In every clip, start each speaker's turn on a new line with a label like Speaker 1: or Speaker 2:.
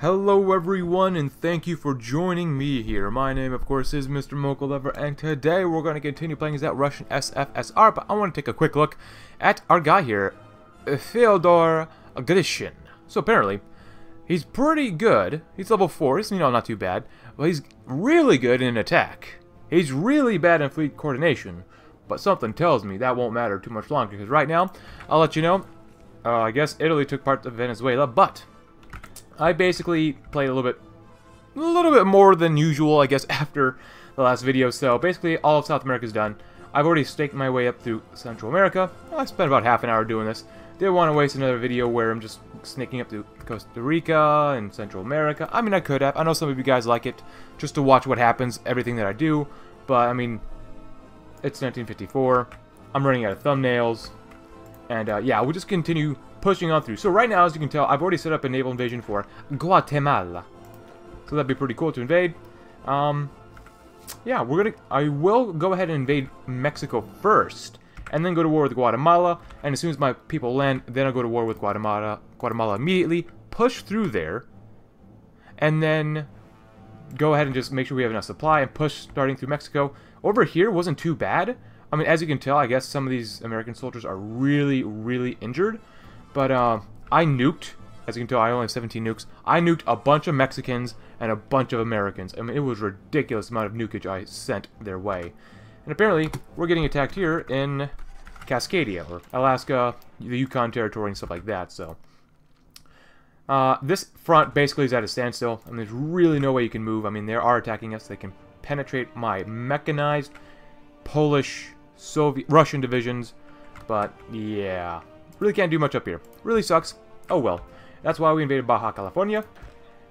Speaker 1: Hello everyone and thank you for joining me here. My name of course is Mr. Mochalover and today we're going to continue playing as that Russian SFSR but I want to take a quick look at our guy here, Fyodor Grishin. So apparently, he's pretty good. He's level 4, he's you know not too bad, but he's really good in attack. He's really bad in fleet coordination, but something tells me that won't matter too much longer because right now, I'll let you know, uh, I guess Italy took part of Venezuela, but I basically played a little bit, a little bit more than usual, I guess, after the last video. So basically, all of South America is done. I've already staked my way up through Central America. I spent about half an hour doing this. Didn't want to waste another video where I'm just snaking up to Costa Rica and Central America. I mean, I could have. I know some of you guys like it just to watch what happens, everything that I do. But, I mean, it's 1954. I'm running out of thumbnails. And, uh, yeah, we'll just continue pushing on through. So right now, as you can tell, I've already set up a naval invasion for Guatemala. So that'd be pretty cool to invade. Um, yeah, we're gonna. I will go ahead and invade Mexico first, and then go to war with Guatemala. And as soon as my people land, then I'll go to war with Guatemala. Guatemala immediately push through there, and then go ahead and just make sure we have enough supply and push starting through Mexico. Over here wasn't too bad. I mean, as you can tell, I guess some of these American soldiers are really, really injured. But uh, I nuked, as you can tell, I only have 17 nukes. I nuked a bunch of Mexicans and a bunch of Americans. I mean, it was ridiculous amount of nukage I sent their way. And apparently, we're getting attacked here in Cascadia, or Alaska, the Yukon Territory, and stuff like that, so... Uh, this front basically is at a standstill. Mean, there's really no way you can move. I mean, they are attacking us. They can penetrate my mechanized Polish, Soviet, Russian divisions. But, yeah. Really can't do much up here. Really sucks. Oh well. That's why we invaded Baja California.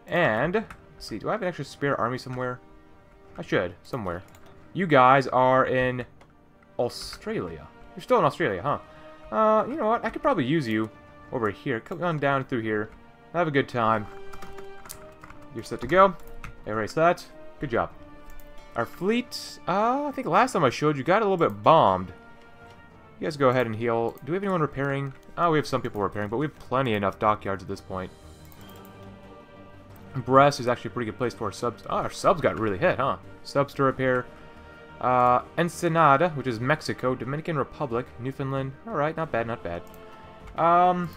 Speaker 1: And, see, do I have an extra spare army somewhere? I should, somewhere. You guys are in Australia. You're still in Australia, huh? Uh, you know what? I could probably use you over here. Come on down through here. Have a good time. You're set to go. Erase that. Good job. Our fleet, uh, I think last time I showed you, got a little bit bombed. You guys go ahead and heal. Do we have anyone repairing? Oh, we have some people repairing, but we have plenty enough dockyards at this point. Brest is actually a pretty good place for our subs. Oh, our subs got really hit, huh? Subs to repair. Uh, Ensenada, which is Mexico, Dominican Republic, Newfoundland. Alright, not bad, not bad. Um,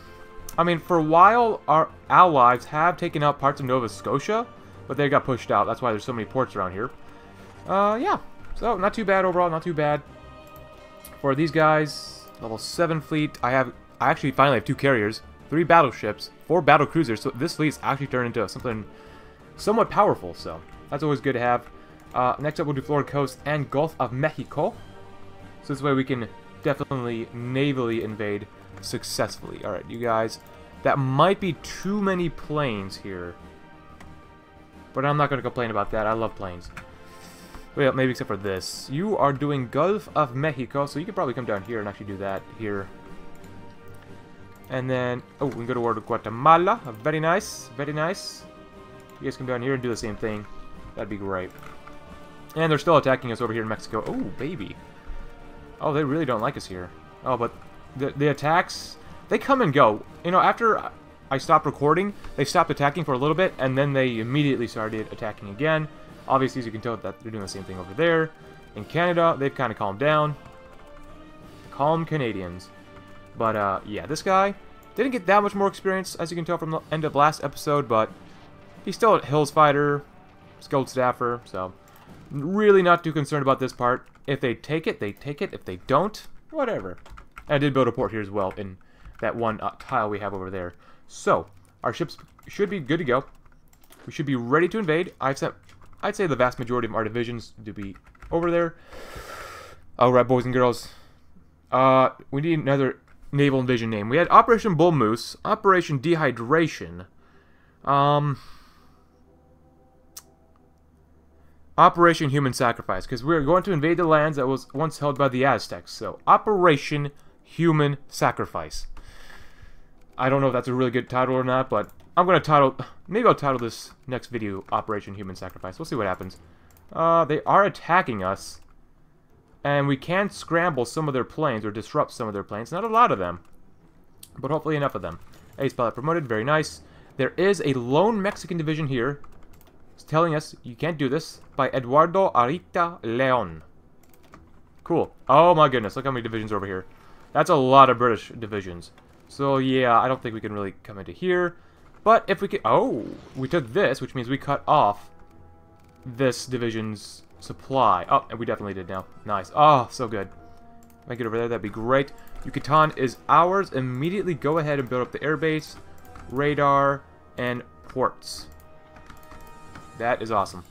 Speaker 1: I mean, for a while, our allies have taken out parts of Nova Scotia, but they got pushed out. That's why there's so many ports around here. Uh, yeah. So, not too bad overall, not too bad. For these guys, level 7 fleet, I have, I actually finally have two carriers, three battleships, four battle cruisers, so this fleet's actually turned into something somewhat powerful, so that's always good to have. Uh, next up, we'll do Florida Coast and Gulf of Mexico. So this way we can definitely navally invade successfully. Alright, you guys, that might be too many planes here. But I'm not going to complain about that. I love planes. Well, maybe except for this. You are doing Gulf of Mexico, so you could probably come down here and actually do that here. And then, oh, we can go to war with Guatemala. Very nice, very nice. You guys come down here and do the same thing. That'd be great. And they're still attacking us over here in Mexico. Oh, baby. Oh, they really don't like us here. Oh, but the, the attacks, they come and go. You know, after I stopped recording, they stopped attacking for a little bit, and then they immediately started attacking again. Obviously, as you can tell, that they're doing the same thing over there. In Canada, they've kind of calmed down. Calm Canadians. But, uh, yeah, this guy didn't get that much more experience, as you can tell from the end of last episode, but he's still a Hills Fighter, Skilled Staffer, so really not too concerned about this part. If they take it, they take it. If they don't, whatever. And I did build a port here as well in that one uh, tile we have over there. So, our ships should be good to go. We should be ready to invade. I've sent I'd say the vast majority of our divisions to be over there. Alright, boys and girls. Uh, we need another naval invasion name. We had Operation Bull Moose, Operation Dehydration, um, Operation Human Sacrifice, because we're going to invade the lands that was once held by the Aztecs. So, Operation Human Sacrifice. I don't know if that's a really good title or not, but I'm going to title... Maybe I'll title this next video Operation Human Sacrifice. We'll see what happens. Uh, they are attacking us. And we can scramble some of their planes or disrupt some of their planes. Not a lot of them. But hopefully enough of them. Ace pilot promoted. Very nice. There is a lone Mexican division here. It's telling us you can't do this by Eduardo Arita Leon. Cool. Oh my goodness, look how many divisions over here. That's a lot of British divisions. So yeah, I don't think we can really come into here. But if we could... Oh, we took this, which means we cut off this division's supply. Oh, and we definitely did now. Nice. Oh, so good. If I get over there, that'd be great. Yucatan is ours. Immediately go ahead and build up the airbase, radar, and ports. That is awesome.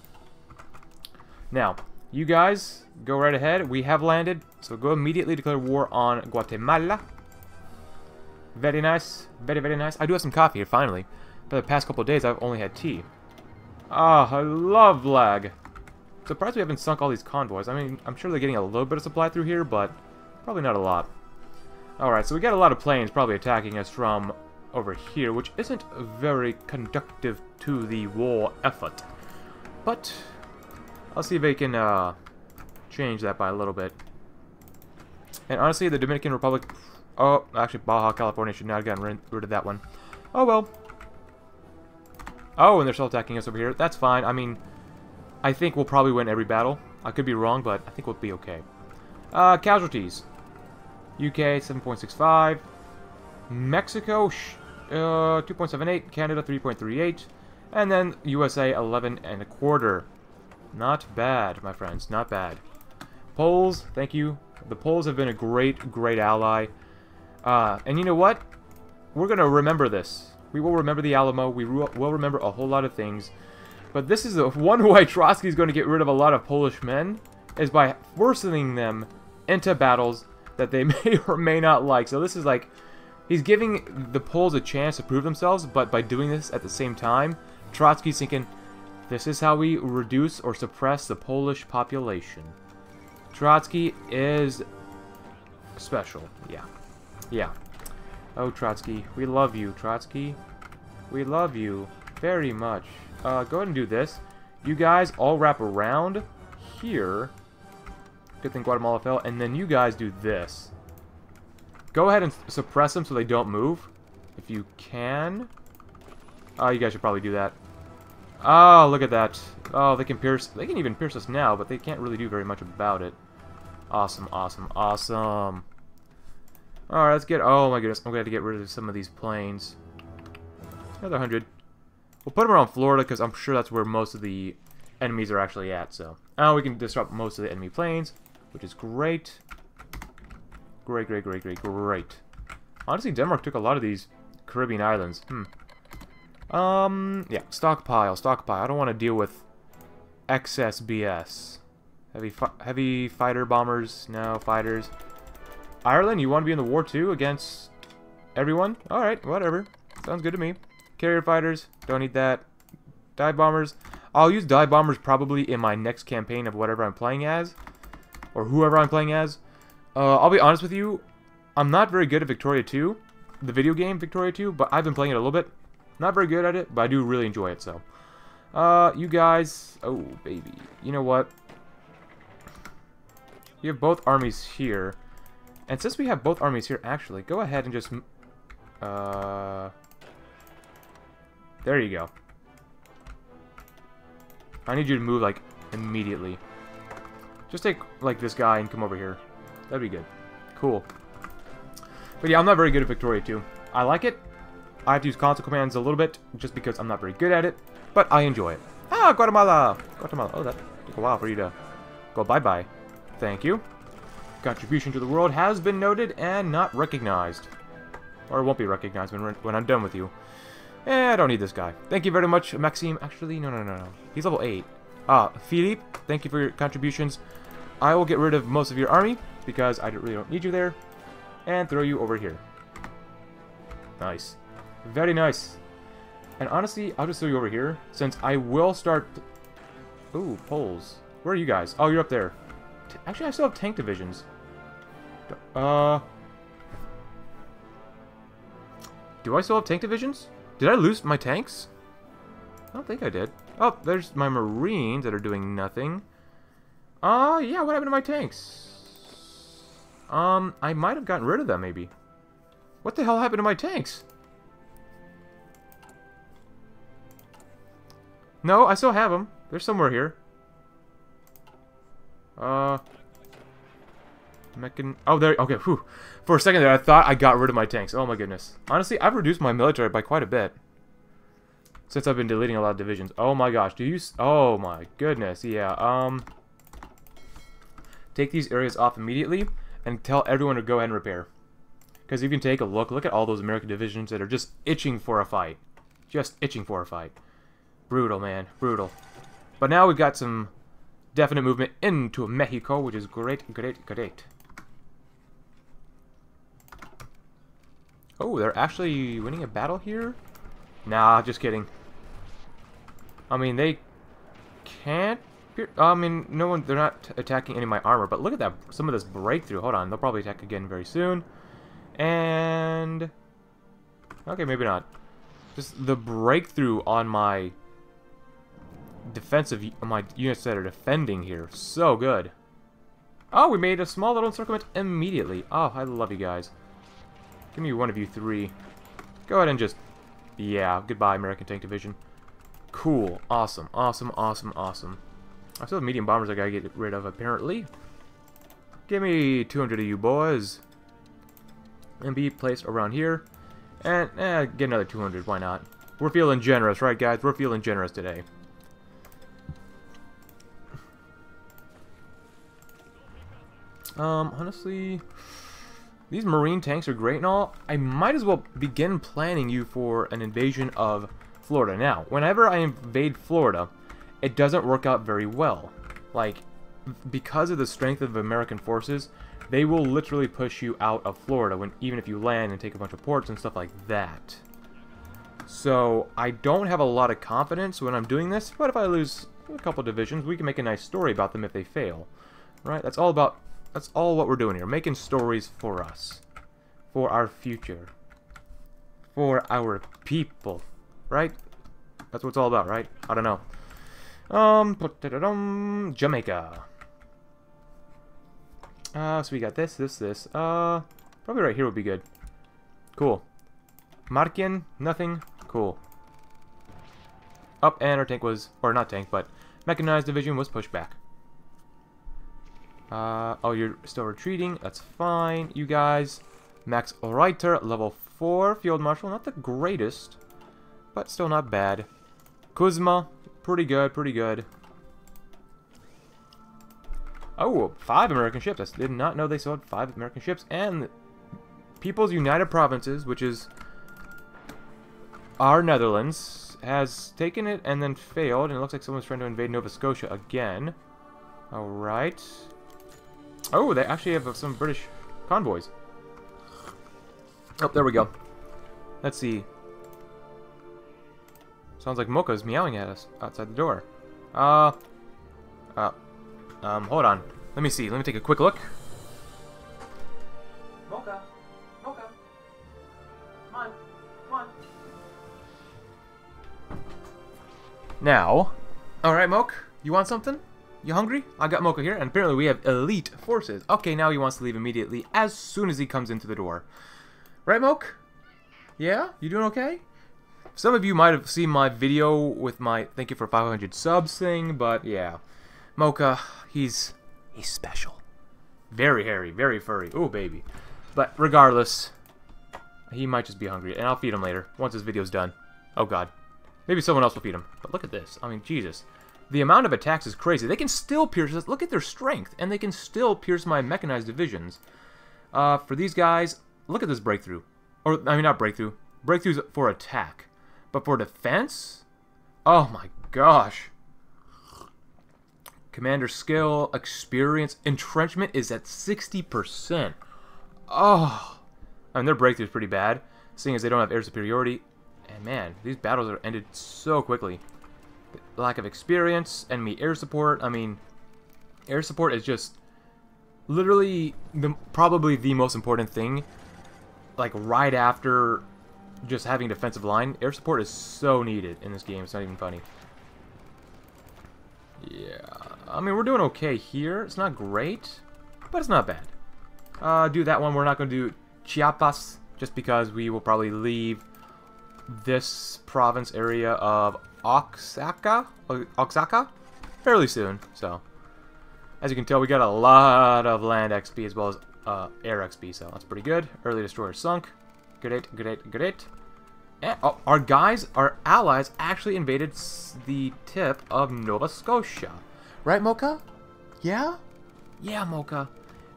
Speaker 1: Now, you guys, go right ahead. We have landed, so go immediately declare war on Guatemala. Very nice. Very, very nice. I do have some coffee here, finally. For the past couple days, I've only had tea. Ah, I love lag. Surprised we haven't sunk all these convoys. I mean, I'm sure they're getting a little bit of supply through here, but probably not a lot. Alright, so we got a lot of planes probably attacking us from over here, which isn't very conductive to the war effort. But, I'll see if they can uh, change that by a little bit. And honestly, the Dominican Republic... Oh, actually, Baja California should not have gotten rid of that one. Oh, well. Oh, and they're still attacking us over here. That's fine. I mean, I think we'll probably win every battle. I could be wrong, but I think we'll be okay. Uh, casualties. UK, 7.65. Mexico, uh, 2.78. Canada, 3.38. And then USA, 11 and a quarter. Not bad, my friends. Not bad. Poles, thank you. The Poles have been a great, great ally. Uh, and you know what? We're going to remember this. We will remember the Alamo. We will remember a whole lot of things. But this is the one way Trotsky is going to get rid of a lot of Polish men is by forcing them into battles that they may or may not like. So this is like, he's giving the Poles a chance to prove themselves, but by doing this at the same time, Trotsky's thinking, this is how we reduce or suppress the Polish population. Trotsky is special. Yeah. Yeah. Oh, Trotsky. We love you, Trotsky. We love you very much. Uh, go ahead and do this. You guys all wrap around here. Good thing Guatemala fell. And then you guys do this. Go ahead and suppress them so they don't move. If you can. Oh, you guys should probably do that. Oh, look at that. Oh, they can pierce... They can even pierce us now, but they can't really do very much about it. Awesome, awesome, awesome. Alright, let's get... Oh my goodness, I'm going to have to get rid of some of these planes. Another 100. We'll put them around Florida, because I'm sure that's where most of the enemies are actually at, so... Now we can disrupt most of the enemy planes, which is great. Great, great, great, great, great. Honestly, Denmark took a lot of these Caribbean islands. Hmm. Um, yeah, stockpile, stockpile. I don't want to deal with excess BS. Heavy, fi heavy fighter bombers, no fighters. Ireland, you want to be in the war too against everyone? Alright, whatever. Sounds good to me. Carrier fighters, don't need that. Dive bombers. I'll use dive bombers probably in my next campaign of whatever I'm playing as. Or whoever I'm playing as. Uh, I'll be honest with you, I'm not very good at Victoria 2. The video game Victoria 2, but I've been playing it a little bit. Not very good at it, but I do really enjoy it, so. Uh, you guys... Oh, baby. You know what? You have both armies here. And since we have both armies here, actually, go ahead and just... Uh... There you go. I need you to move, like, immediately. Just take, like, this guy and come over here. That'd be good. Cool. But yeah, I'm not very good at Victoria 2. I like it, I have to use console commands a little bit, just because I'm not very good at it, but I enjoy it. Ah, Guatemala! Guatemala. Oh, that took a while for you to go bye-bye. Thank you. Contribution to the world has been noted and not recognized. Or won't be recognized when, when I'm done with you. Eh, I don't need this guy. Thank you very much, Maxime. Actually, no, no, no, no. He's level 8. Ah, Philippe, thank you for your contributions. I will get rid of most of your army, because I really don't need you there, and throw you over here. Nice. Very nice. And honestly, I'll just throw you over here, since I will start... Ooh, poles. Where are you guys? Oh, you're up there. T Actually, I still have tank divisions. Uh... Do I still have tank divisions? Did I lose my tanks? I don't think I did. Oh, there's my marines that are doing nothing. Uh, yeah, what happened to my tanks? Um, I might have gotten rid of them, maybe. What the hell happened to my tanks? No, I still have them. They're somewhere here. Uh... Mechan... Oh, there... Okay, whew. For a second there, I thought I got rid of my tanks. Oh my goodness. Honestly, I've reduced my military by quite a bit. Since I've been deleting a lot of divisions. Oh my gosh, do you... Oh my goodness, yeah, um... Take these areas off immediately, and tell everyone to go ahead and repair. Because you can take a look, look at all those American divisions that are just itching for a fight. Just itching for a fight. Brutal, man. Brutal. But now we've got some definite movement into Mexico, which is great, great, great. Oh, they're actually winning a battle here? Nah, just kidding. I mean, they can't... I mean, no one... They're not attacking any of my armor, but look at that. Some of this breakthrough. Hold on. They'll probably attack again very soon. And... Okay, maybe not. Just the breakthrough on my defensive... On My units that are defending here. So good. Oh, we made a small little encirclement immediately. Oh, I love you guys. Give me one of you three. Go ahead and just... Yeah, goodbye, American Tank Division. Cool. Awesome. Awesome, awesome, awesome. I still have medium bombers I gotta get rid of, apparently. Give me 200 of you boys. And be placed around here. And, eh, get another 200, why not? We're feeling generous, right, guys? We're feeling generous today. Um, honestly... These marine tanks are great and all. I might as well begin planning you for an invasion of Florida. Now, whenever I invade Florida, it doesn't work out very well. Like, because of the strength of American forces, they will literally push you out of Florida when even if you land and take a bunch of ports and stuff like that. So, I don't have a lot of confidence when I'm doing this, but if I lose a couple divisions, we can make a nice story about them if they fail. Right? That's all about that's all what we're doing here. Making stories for us. For our future. For our people. Right? That's what it's all about, right? I don't know. Um, Jamaica. Uh, so we got this, this, this. Uh, probably right here would be good. Cool. Markian, nothing. Cool. Up, and our tank was, or not tank, but mechanized division was pushed back. Uh, oh, you're still retreating. That's fine. You guys. Max Reiter, level 4. Field Marshal, not the greatest, but still not bad. Kuzma, pretty good, pretty good. Oh, five American ships. I did not know they had five American ships. And People's United Provinces, which is our Netherlands, has taken it and then failed. And it looks like someone's trying to invade Nova Scotia again. Alright. Oh, they actually have some British convoys. Oh, there we go. Let's see. Sounds like Mocha's meowing at us outside the door. Uh, uh, um, hold on. Let me see. Let me take a quick look. Mocha, Mocha, come on, come on. Now, all right, Mocha, you want something? You hungry? I got Mocha here, and apparently we have elite forces. Okay, now he wants to leave immediately as soon as he comes into the door. Right, Mocha? Yeah? You doing okay? Some of you might have seen my video with my thank you for 500 subs thing, but yeah. Mocha, he's he's special. Very hairy, very furry. Oh, baby. But regardless, he might just be hungry, and I'll feed him later, once this video's done. Oh, God. Maybe someone else will feed him. But look at this. I mean, Jesus. The amount of attacks is crazy. They can still pierce us. Look at their strength. And they can still pierce my mechanized divisions. Uh, for these guys, look at this breakthrough. Or, I mean, not breakthrough. Breakthroughs for attack. But for defense? Oh my gosh. Commander skill, experience, entrenchment is at 60%. Oh. I mean, their breakthrough is pretty bad, seeing as they don't have air superiority. And man, these battles are ended so quickly lack of experience, enemy air support. I mean, air support is just literally the, probably the most important thing. Like right after just having defensive line, air support is so needed in this game. It's not even funny. Yeah, I mean, we're doing okay here. It's not great, but it's not bad. Uh, do that one. We're not going to do Chiapas just because we will probably leave this province area of Oaxaca, Oaxaca, fairly soon. So, as you can tell, we got a lot of land XP as well as uh, air XP, so that's pretty good. Early destroyer sunk. Great, great, great. And, oh, our guys, our allies, actually invaded the tip of Nova Scotia. Right, Mocha? Yeah? Yeah, Mocha.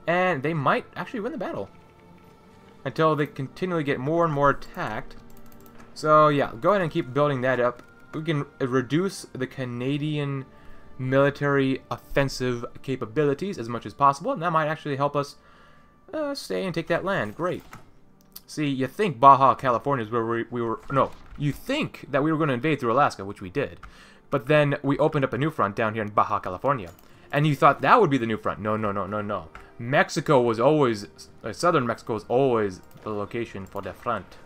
Speaker 1: And they might actually win the battle. Until they continually get more and more attacked. So, yeah, go ahead and keep building that up. We can reduce the Canadian military offensive capabilities as much as possible, and that might actually help us uh, stay and take that land. Great. See, you think Baja California is where we, we were... No, you think that we were going to invade through Alaska, which we did. But then we opened up a new front down here in Baja California. And you thought that would be the new front. No, no, no, no, no. Mexico was always... Uh, southern Mexico was always the location for the front.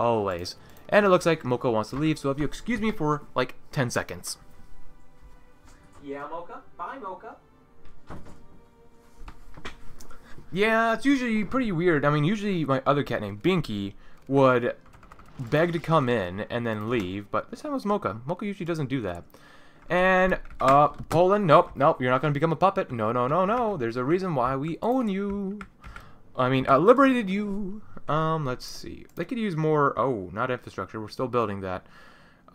Speaker 1: Always. And it looks like Mocha wants to leave, so if you excuse me for, like, 10 seconds. Yeah, Mocha? Bye, Mocha. Yeah, it's usually pretty weird. I mean, usually my other cat named Binky would beg to come in and then leave, but this time it was Mocha. Mocha usually doesn't do that. And, uh, Poland, nope, nope, you're not going to become a puppet. No, no, no, no. There's a reason why we own you. I mean, I liberated you. Um, let's see. They could use more, oh, not infrastructure. We're still building that.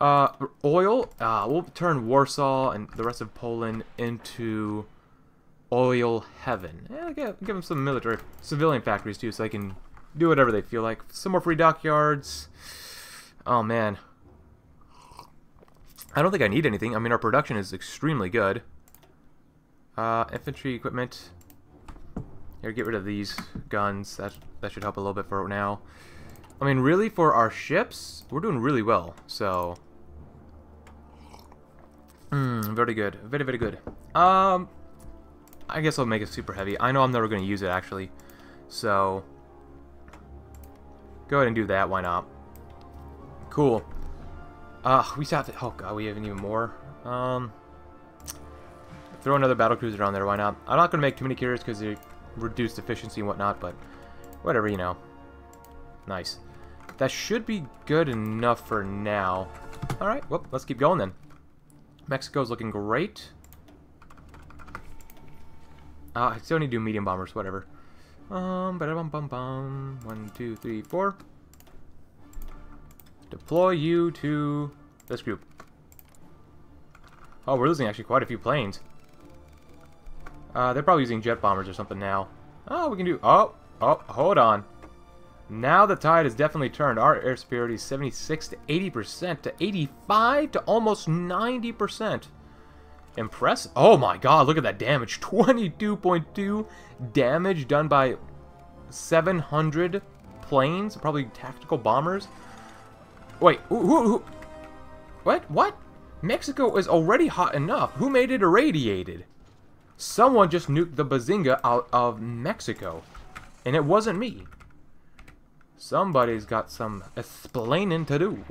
Speaker 1: Uh, oil, uh, we'll turn Warsaw and the rest of Poland into oil heaven. Yeah, give, give them some military, civilian factories too, so they can do whatever they feel like. Some more free dockyards. Oh man. I don't think I need anything. I mean, our production is extremely good. Uh, infantry equipment. Here, get rid of these guns. That, that should help a little bit for now. I mean, really, for our ships, we're doing really well, so... Hmm, very good. Very, very good. Um, I guess I'll make it super heavy. I know I'm never going to use it, actually. So, go ahead and do that. Why not? Cool. Uh, we have to... Oh, God, we have even more. Um, throw another battle cruiser on there. Why not? I'm not going to make too many carriers because they reduce efficiency and whatnot, but whatever, you know. Nice. That should be good enough for now. Alright, well, let's keep going then. Mexico's looking great. Uh, I still need to do medium bombers, whatever. Um, ba bum bum bum. One, two, three, four. Deploy you to this group. Oh, we're losing actually quite a few planes. Uh, they're probably using jet bombers or something now. Oh, we can do... Oh, oh, hold on. Now the tide has definitely turned. Our air superiority is 76 to 80% to 85 to almost 90%. Impressive. Oh my god, look at that damage. 22.2 damage done by 700 planes, probably tactical bombers. Wait, who, who, who, What? What? Mexico is already hot enough. Who made it irradiated? Someone just nuked the Bazinga out of Mexico. And it wasn't me. Somebody's got some explaining to do.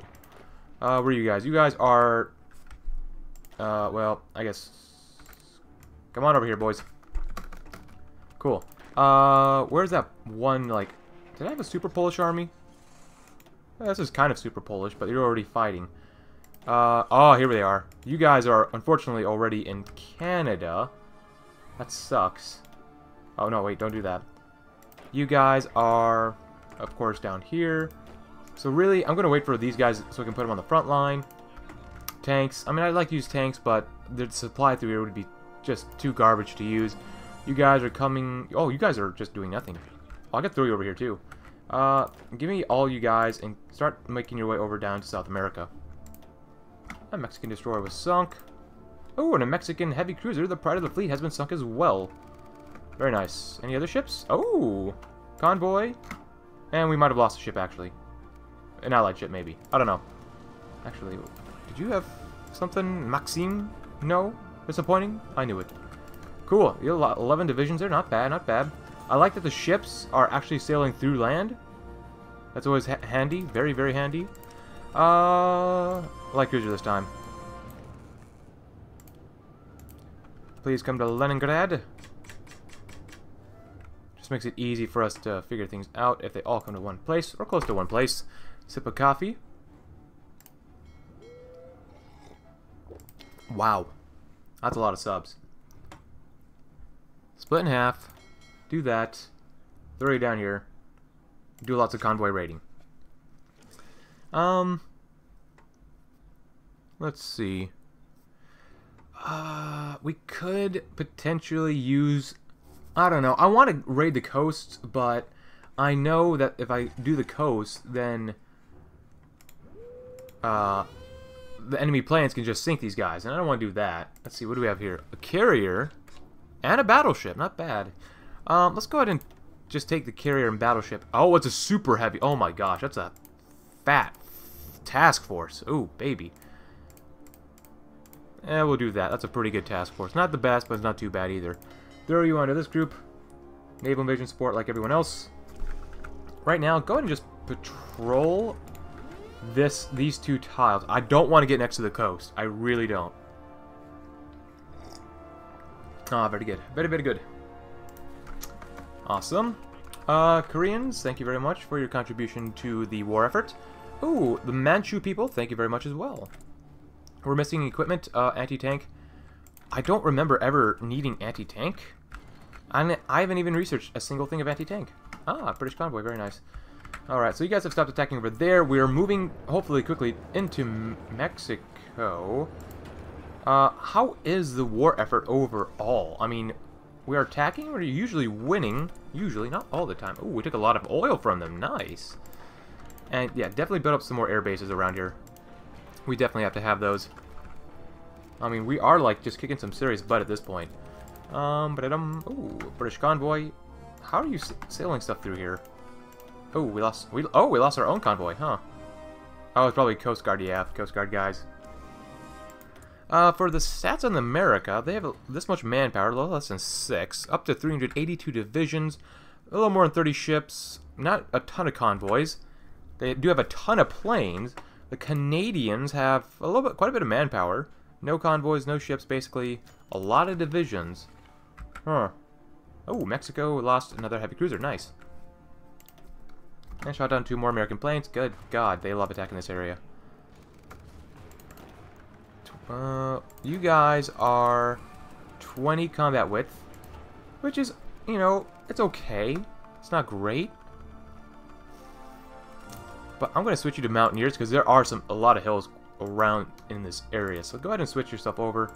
Speaker 1: Uh, where are you guys? You guys are uh, well, I guess... Come on over here, boys. Cool. Uh, where's that one, like... Did I have a super Polish army? This is kind of super Polish, but you're already fighting. Uh, oh, here they are. You guys are, unfortunately, already in Canada. That sucks. Oh, no, wait, don't do that. You guys are, of course, down here. So really, I'm going to wait for these guys so I can put them on the front line. Tanks. I mean, I'd like to use tanks, but the supply through here would be just too garbage to use. You guys are coming... Oh, you guys are just doing nothing. I'll get through you over here, too. Uh, give me all you guys and start making your way over down to South America. A Mexican destroyer was sunk. Oh, and a Mexican heavy cruiser, the pride of the fleet, has been sunk as well. Very nice. Any other ships? Oh, convoy. And we might have lost a ship, actually. An allied ship, maybe. I don't know. Actually, did you have something? Maxime? No? Disappointing? I knew it. Cool. You have 11 divisions there. Not bad, not bad. I like that the ships are actually sailing through land. That's always ha handy. Very, very handy. Uh, light cruiser this time. Please come to Leningrad. Just makes it easy for us to figure things out if they all come to one place, or close to one place. Sip of coffee. Wow. That's a lot of subs. Split in half. Do that. Throw you down here. Do lots of convoy raiding. Um, let's see. Uh, we could potentially use. I don't know. I want to raid the coast, but I know that if I do the coast, then uh, the enemy planes can just sink these guys, and I don't want to do that. Let's see. What do we have here? A carrier and a battleship. Not bad. Um, let's go ahead and just take the carrier and battleship. Oh, it's a super heavy. Oh my gosh, that's a fat task force. Ooh, baby. Yeah, we'll do that. That's a pretty good task force. Not the best, but it's not too bad either. Throw you onto this group. Naval invasion support like everyone else. Right now, go ahead and just patrol this these two tiles. I don't want to get next to the coast. I really don't. Ah, oh, very good. Very, very good. Awesome. Uh, Koreans, thank you very much for your contribution to the war effort. Ooh, the Manchu people, thank you very much as well. We're missing equipment, uh, anti-tank. I don't remember ever needing anti-tank. I haven't even researched a single thing of anti-tank. Ah, British convoy, very nice. Alright, so you guys have stopped attacking over there. We're moving, hopefully quickly, into Mexico. Uh, how is the war effort overall? I mean, we are attacking, we're usually winning. Usually, not all the time. Oh, we took a lot of oil from them. Nice. And yeah, definitely build up some more air bases around here. We definitely have to have those. I mean, we are like just kicking some serious butt at this point. Um, but um, ooh, British convoy. How are you sailing stuff through here? Oh, we lost. We oh, we lost our own convoy, huh? Oh, it's probably Coast Guard. Yeah, Coast Guard guys. Uh, for the stats on America, they have this much manpower, a little less than six, up to 382 divisions, a little more than 30 ships, not a ton of convoys. They do have a ton of planes. The Canadians have a little bit, quite a bit of manpower. No convoys, no ships, basically. A lot of divisions. Huh. Oh, Mexico lost another heavy cruiser. Nice. And shot down two more American planes. Good God, they love attacking this area. Uh, you guys are 20 combat width, which is, you know, it's okay. It's not great. But I'm going to switch you to Mountaineers because there are some a lot of hills around in this area. So go ahead and switch yourself over.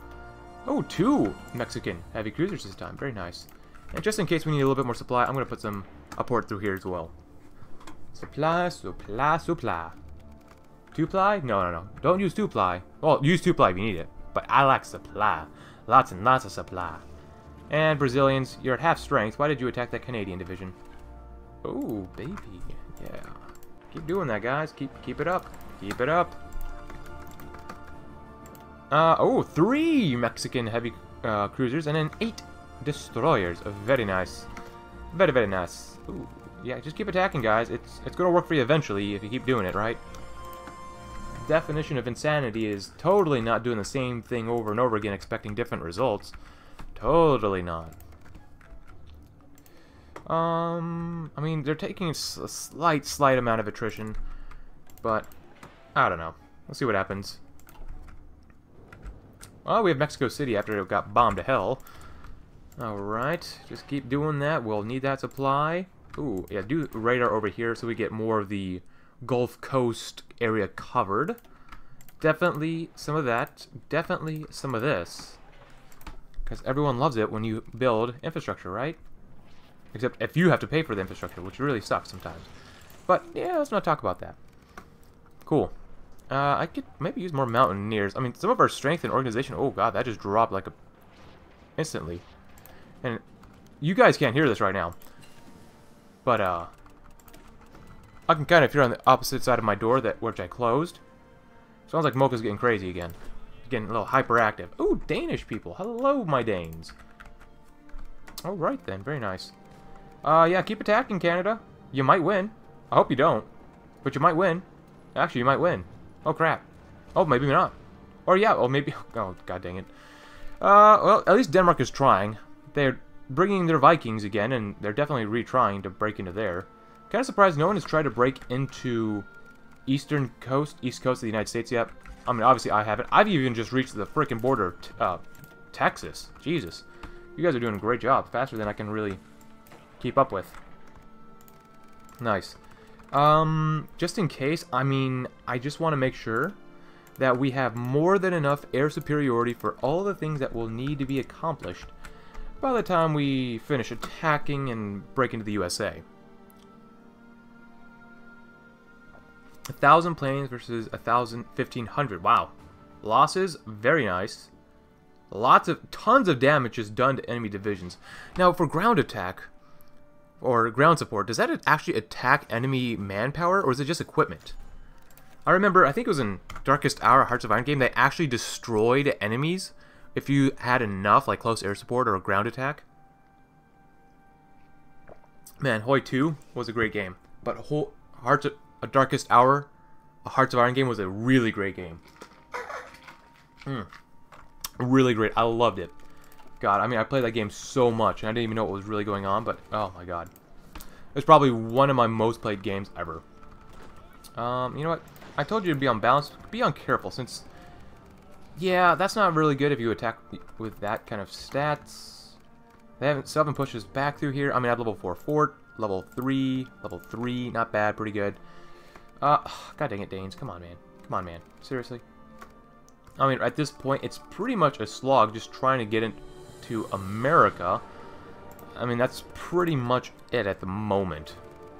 Speaker 1: Oh, two Mexican heavy cruisers this time. Very nice. And just in case we need a little bit more supply, I'm going to put some a port through here as well. Supply, supply, supply. Two-ply? No, no, no. Don't use two-ply. Well, use two-ply if you need it. But I like supply. Lots and lots of supply. And Brazilians, you're at half strength. Why did you attack that Canadian division? Oh, baby. Yeah. Keep doing that, guys. Keep keep it up. Keep it up. Uh, oh, three Mexican heavy uh, cruisers and then eight destroyers. Very nice. Very, very nice. Ooh, yeah, just keep attacking, guys. It's it's gonna work for you eventually if you keep doing it, right? Definition of insanity is totally not doing the same thing over and over again expecting different results. Totally not. Um, I mean, they're taking a slight, slight amount of attrition, but I don't know. Let's see what happens. Oh, we have Mexico City after it got bombed to hell. Alright, just keep doing that. We'll need that supply. Ooh, yeah, do radar over here so we get more of the Gulf Coast area covered. Definitely some of that. Definitely some of this. Because everyone loves it when you build infrastructure, right? Except if you have to pay for the infrastructure, which really sucks sometimes. But, yeah, let's not talk about that. Cool. Uh, I could maybe use more mountaineers. I mean, some of our strength and organization... Oh, God, that just dropped like a... Instantly. And you guys can't hear this right now. But, uh... I can kind of hear on the opposite side of my door, that which I closed. Sounds like Mocha's getting crazy again. Getting a little hyperactive. Ooh, Danish people. Hello, my Danes. Alright then, very nice. Uh, yeah, keep attacking, Canada. You might win. I hope you don't. But you might win. Actually, you might win. Oh, crap. Oh, maybe not. Or, yeah, or maybe... Oh, god dang it. Uh, well, at least Denmark is trying. They're bringing their Vikings again, and they're definitely retrying to break into there. Kind of surprised no one has tried to break into eastern coast, east coast of the United States yet. I mean, obviously I haven't. I've even just reached the freaking border of uh, Texas. Jesus. You guys are doing a great job. Faster than I can really keep up with. Nice. Um, just in case, I mean, I just want to make sure that we have more than enough air superiority for all the things that will need to be accomplished by the time we finish attacking and break into the USA. A thousand planes versus a thousand fifteen hundred. Wow. Losses, very nice. Lots of tons of damage is done to enemy divisions. Now for ground attack or ground support, does that actually attack enemy manpower or is it just equipment? I remember, I think it was in Darkest Hour Hearts of Iron game, they actually destroyed enemies if you had enough like close air support or a ground attack. Man, Hoi 2 was a great game, but Hearts of a Darkest Hour, a Hearts of Iron game was a really great game. Mm. Really great. I loved it. God, I mean, I played that game so much, and I didn't even know what was really going on, but oh my god. It's probably one of my most played games ever. Um, you know what? I told you to be on balance. Be on careful, since... Yeah, that's not really good if you attack with that kind of stats. They haven't... Seven pushes back through here. I mean, I have level 4 fort, level 3, level 3, not bad, pretty good. Uh, god dang it, Danes. Come on, man. Come on, man. Seriously? I mean, at this point, it's pretty much a slog just trying to get into America. I mean, that's pretty much it at the moment.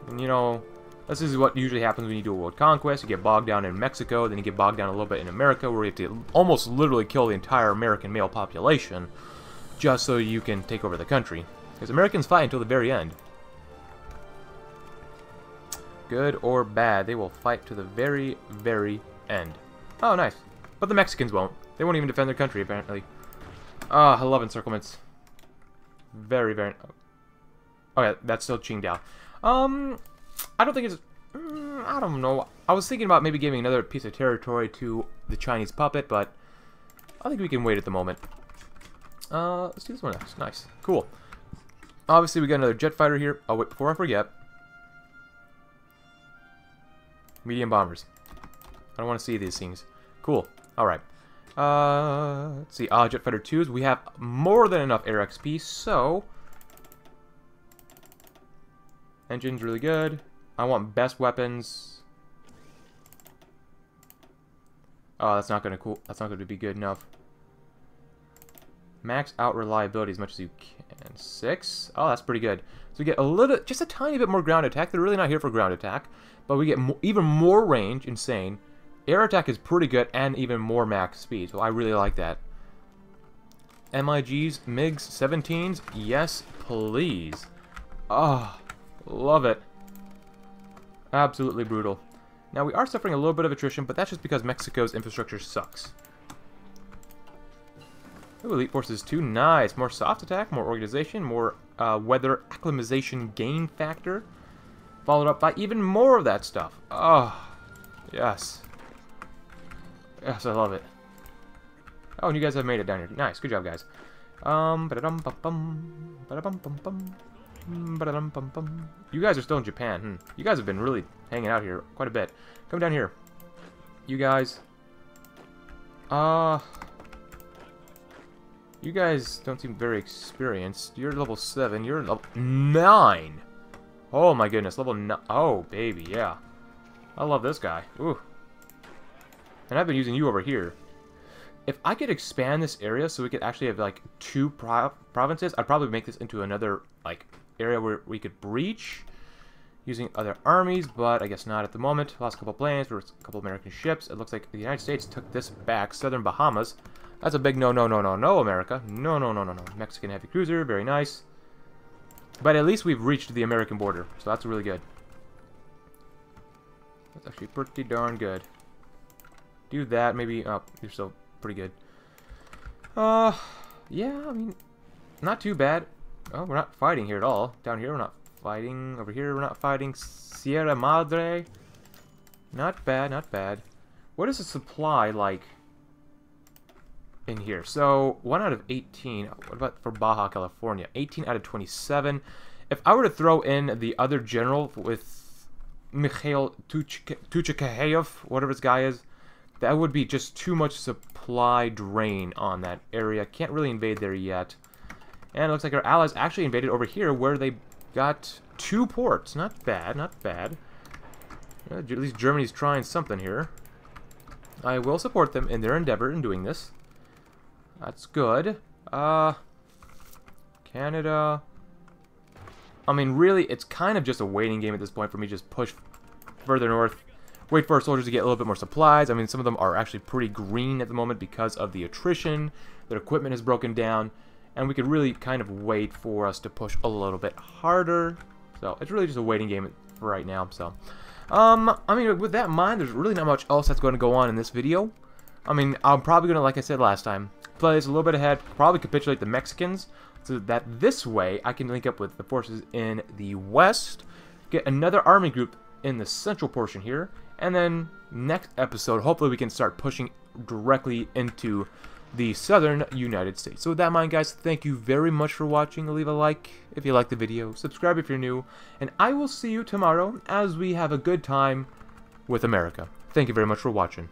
Speaker 1: And, you know, this is what usually happens when you do a world conquest. You get bogged down in Mexico, then you get bogged down a little bit in America, where you have to almost literally kill the entire American male population just so you can take over the country. Because Americans fight until the very end. Good or bad, they will fight to the very, very end. Oh, nice. But the Mexicans won't. They won't even defend their country, apparently. Ah, oh, I love encirclements. Very, very... Oh, yeah, that's still Qingdao. Um, I don't think it's... Mm, I don't know. I was thinking about maybe giving another piece of territory to the Chinese puppet, but I think we can wait at the moment. Uh, let's do this one next. Nice. Cool. Obviously, we got another jet fighter here. Oh, wait, before I forget. Medium bombers. I don't want to see these things. Cool. Alright. Uh, let's see. Uh, Jet Fighter 2s. We have more than enough air XP, so... Engine's really good. I want best weapons. Oh, that's not gonna cool. That's not gonna be good enough. Max out reliability as much as you can. Six. Oh, that's pretty good. So we get a little, just a tiny bit more ground attack. They're really not here for ground attack, but we get mo even more range. Insane. Air attack is pretty good and even more max speed, so I really like that. MIGs, MiGs, 17s, yes, please. Oh, love it. Absolutely brutal. Now, we are suffering a little bit of attrition, but that's just because Mexico's infrastructure sucks. Ooh, Elite Forces 2, nice. More soft attack, more organization, more uh, weather acclimatization gain factor. Followed up by even more of that stuff. Oh, yes. Yes, I love it. Oh, and you guys have made it down here. Nice, good job, guys. Um, ba dum bum bum, ba bum bum bum. You guys are still in Japan. Hmm. You guys have been really hanging out here quite a bit. Come down here. You guys. Uh... You guys don't seem very experienced. You're level 7. You're level 9! Oh my goodness, level 9. Oh, baby, yeah. I love this guy. Ooh. And I've been using you over here. If I could expand this area so we could actually have, like, two pro provinces, I'd probably make this into another, like, area where we could breach using other armies, but I guess not at the moment. Lost a couple planes, there a couple American ships. It looks like the United States took this back. Southern Bahamas. That's a big no, no, no, no, no, America. No, no, no, no, no. Mexican heavy cruiser, very nice. But at least we've reached the American border, so that's really good. That's actually pretty darn good. Do that, maybe... Oh, you're still pretty good. Uh, yeah, I mean, not too bad. Oh, we're not fighting here at all. Down here, we're not fighting. Over here, we're not fighting. Sierra Madre. Not bad, not bad. What is the supply like in here? So, 1 out of 18. What about for Baja California? 18 out of 27. If I were to throw in the other general with Mikhail Tuchkayev, whatever this guy is, that would be just too much supply drain on that area. Can't really invade there yet. And it looks like our allies actually invaded over here where they got two ports. Not bad, not bad. At least Germany's trying something here. I will support them in their endeavor in doing this. That's good. Uh, Canada. I mean, really, it's kind of just a waiting game at this point for me. Just push further north. Wait for our soldiers to get a little bit more supplies. I mean, some of them are actually pretty green at the moment because of the attrition. Their equipment is broken down. And we could really kind of wait for us to push a little bit harder. So, it's really just a waiting game for right now. So, um, I mean, with that in mind, there's really not much else that's going to go on in this video. I mean, I'm probably going to, like I said last time, play this a little bit ahead, probably capitulate the Mexicans, so that this way I can link up with the forces in the west, get another army group in the central portion here, and then next episode, hopefully we can start pushing directly into the southern United States. So with that in mind, guys, thank you very much for watching. Leave a like if you like the video, subscribe if you're new, and I will see you tomorrow as we have a good time with America. Thank you very much for watching.